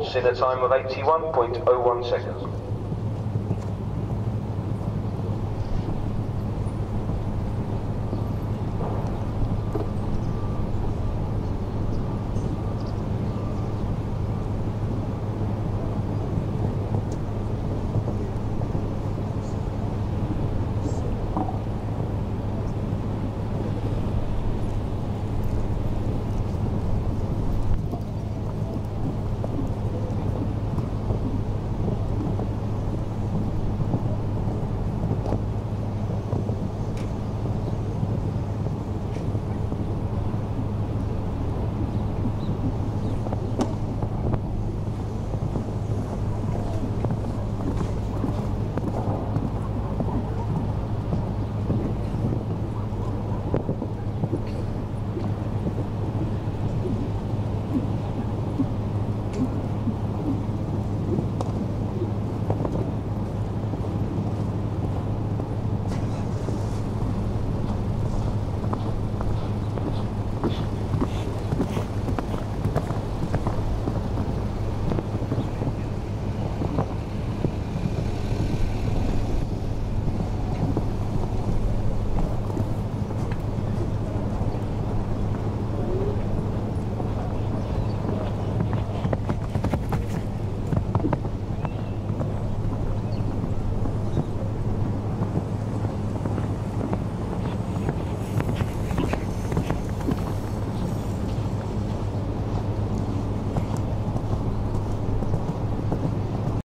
in a time of 81.01 seconds.